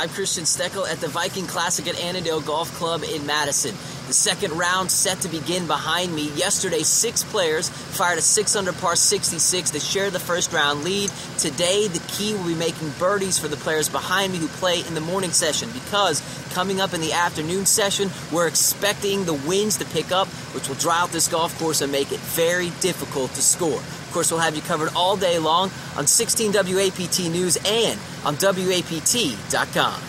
I'm Christian Steckel at the Viking Classic at Annandale Golf Club in Madison. The second round set to begin behind me. Yesterday, six players fired a 6 under par 66 to share the first round lead. Today, the key will be making birdies for the players behind me who play in the morning session because coming up in the afternoon session, we're expecting the winds to pick up, which will dry out this golf course and make it very difficult to score. Of course, we'll have you covered all day long on 16 WAPT News and on WAPT.com.